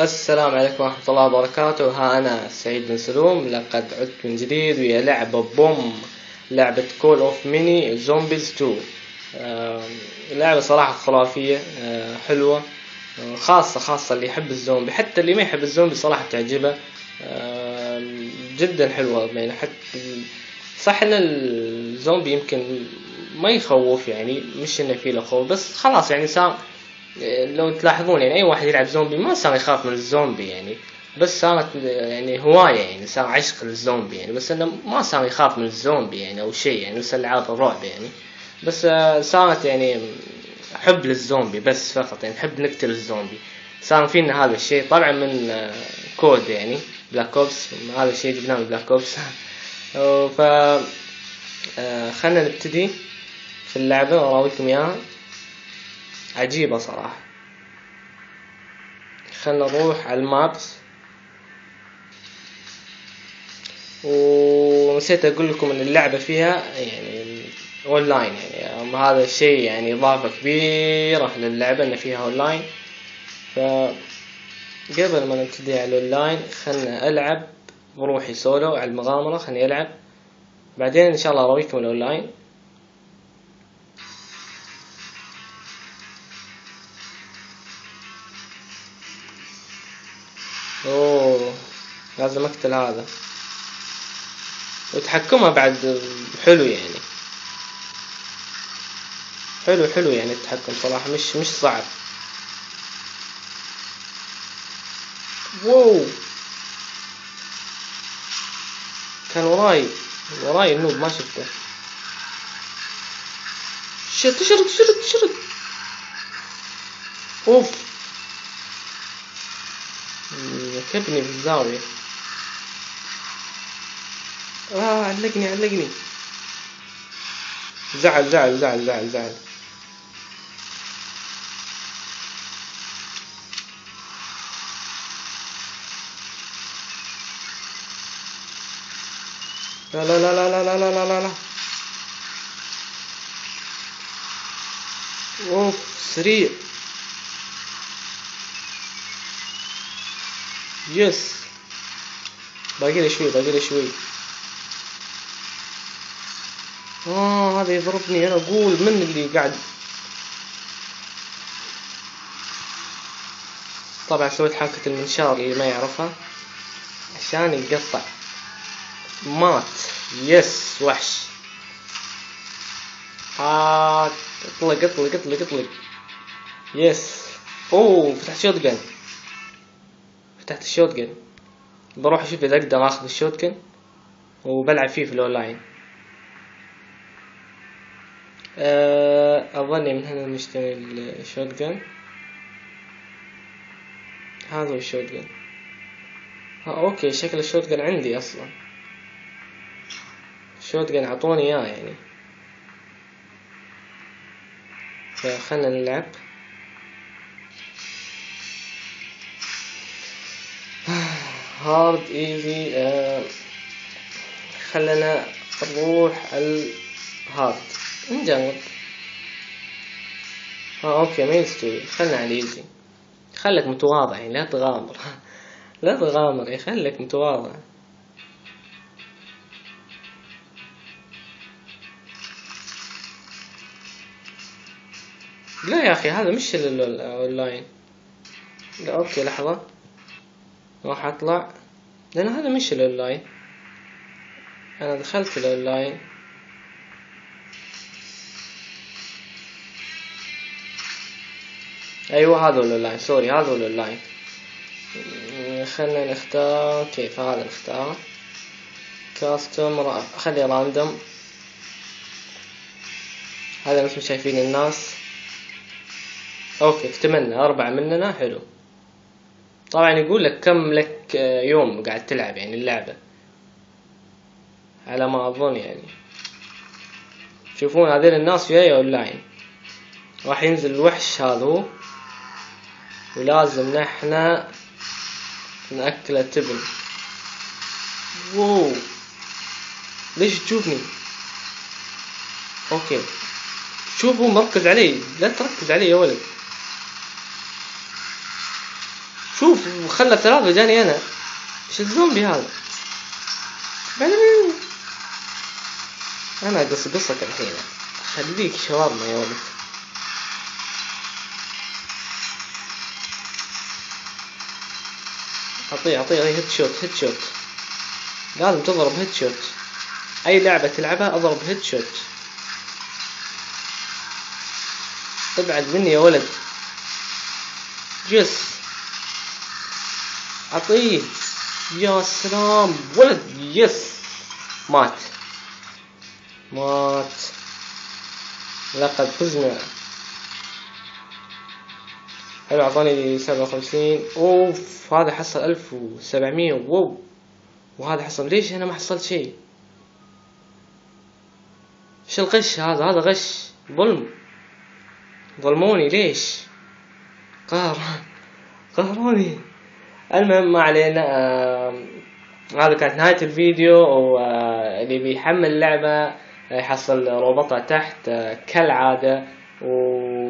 السلام عليكم ورحمة الله وبركاته. ها أنا سعيد بن سلوم. لقد عدت من جديد ويا لعبة بوم لعبة Call of Mini Zombies 2 لعبة صراحة خرافية آه، حلوة آه، خاصة خاصة اللي يحب الزومبي. حتى اللي ما يحب الزومبي صراحة تعجبه جدا حلوة. يعني حتى صح إن الزومبي يمكن ما يخوف يعني مش إنه فيه خوف بس خلاص يعني صار لو تلاحظون يعني أي واحد يلعب زومبي ما صار يخاف من الزومبي يعني بس صارت يعني هواية يعني صار عشق للزومبي يعني بس إنه ما صار يخاف من الزومبي يعني أو شيء يعني بس ألعاب الرعب يعني. بس آه، صارت يعني حب للزومبي بس فقط يعني نحب نقتل الزومبي صار فينا هذا الشيء. طبعا من آه، COD يعني Black Ops هذا الشيء جبناه من Black Ops ف آه، خلنا نبتدي في اللعبة وأراويكم إياها. عجيبة صراحة. خلنا نروح على ال maps. ونسيت أقول لكم إن اللعبة فيها يعني اونلاين يعني هذا الشيء يعني إضافة كبيرة للعبة إن فيها اونلاين ف قبل ما نبتدي على الاونلاين خلنا ألعب بروحي سولو على المغامرة خلني ألعب. بعدين إن شاء الله أراويكم الاونلاين لازم اقتل هذا. وتحكمها بعد حلو يعني. حلو حلو يعني التحكم صراحة مش مش صعب. Wow! كان وراي وراي النوب ما شفته. شرد شرد شرد شرد. أوف! ركبني في الزاوية آه علقني علقني. زعل زعل زعل زعل زعل. لا لا لا لا لا لا لا لا لا. أوف سريع. يس باقي لي شوي باقي لي شوي. آه هذا يضربني أنا أقول من اللي قاعد. طبعا سويت حركة المنشار اللي ما يعرفها. عشان يقطع. مات. Yes وحش. هات. اطلق اطلق اطلق اطلق. Yes. أوه فتحت shotgun فتحت ال shotgun بروح أشوف إذا أقدر آخذ ال shotgun وبلعب فيه في الأونلاين. أظني من هنا نشتري ال shotgun هذا هو ال shotgun ها okay شكل ال shotgun عندي أصلا. ال shotgun عطوني إياه يعني. فخلنا نلعب. hard easy آه خلنا نروح ال hard نجرب آه okay ما يستوي خلنا على ال easy خلك متواضع يعني لا تغامر. لا تغامر خلك متواضع. لا يا أخي هذا مش الاونلاين لا okay لحظة. راح أطلع. لأن هذا مش الاونلاين أنا دخلت الاونلاين أيوه هذا ال online sorry هذا الاونلاين خلنا نختار. كيف؟ هذا نختار. custom خلي random. هذا مثل شايفين الناس. okay اكتملنا. أربعة مننا. حلو. طبعا يقول لك كم لك يوم قاعد تلعب يعني اللعبة؟ على ما أظن يعني. تشوفون هذين الناس وياي أونلاين. راح ينزل الوحش هذا ولازم نحنا نأكله تبن wow. ليش تشوفني؟ okay. شوفوا مركز علي لا تركز علي يا ولد. شوف خلى ثلاثة جاني أنا. إيش الزومبي هذا؟ أنا قص قصك الحين. خليك شاورما يا ولد. أعطيه أعطيه headshot headshot. لازم تضرب headshot. أي لعبة تلعبها اضرب headshot. ابعد مني يا ولد. yes. أعطيه. يا سلام. ولد يس. مات. مات. لقد فزنا. حلو أعطاني سبعة وخمسين. أوف هذا حصل ألف وسبعمية. وو وهذا حصل. ليش أنا ما حصلت شيء؟ إيش الغش هذا؟ هذا غش ظلم. ظلموني ليش؟ قهر قهروني. المهم ما علينا. آه هذا كانت نهاية الفيديو واللي بيحمل اللعبة يحصل رابطها تحت آه كالعادة.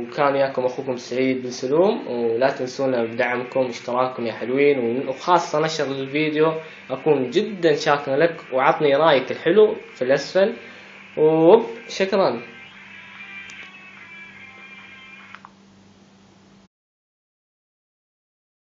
وكان وياكم أخوكم سعيد بن سلوم ولا تنسونا بدعمكم واشتراككم يا حلوين وخاصة نشر الفيديو أكون جدا شاكر لك وعطني رأيك الحلو في الأسفل. وشكرا